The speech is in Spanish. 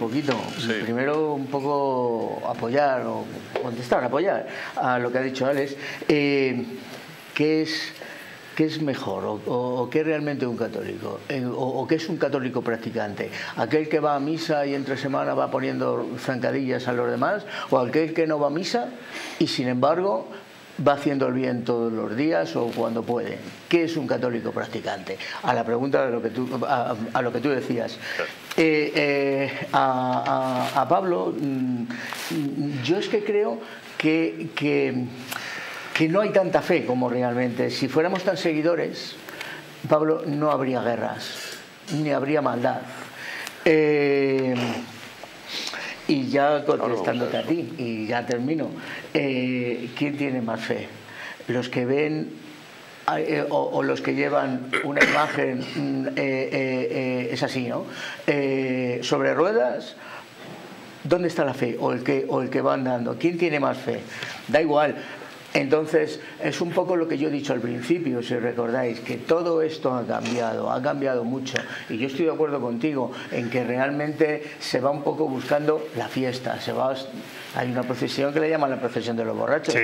Un poquito. Primero un poco apoyar o contestar, apoyar a lo que ha dicho Alex. Eh, ¿Qué es ¿Qué es mejor o, qué es realmente un católico? Eh, o, qué es un católico practicante? ¿Aquel que va a misa y entre semana va poniendo zancadillas a los demás? ¿O aquel que no va a misa y sin embargo va haciendo el bien todos los días o cuando puede. ¿Qué es un católico practicante? A la pregunta de lo que tú, a, lo que tú decías. Eh, eh, a, Pablo, mm, yo es que creo que, que, no hay tanta fe como realmente. Si fuéramos tan seguidores, Pablo, no habría guerras, ni habría maldad. Eh, y ya contestándote a ti, y ya termino, eh, ¿quién tiene más fe? ¿Los que ven eh, o, los que llevan una imagen, mm, eh, es así, ¿no? sobre ruedas, ¿dónde está la fe? O el, que, o el que va andando. ¿Quién tiene más fe? Da igual. Entonces, es un poco lo que yo he dicho al principio, si recordáis, que todo esto ha cambiado, ha cambiado mucho. Y yo estoy de acuerdo contigo en que realmente se va un poco buscando la fiesta. Se va, hay una procesión que le llaman la procesión de los borrachos.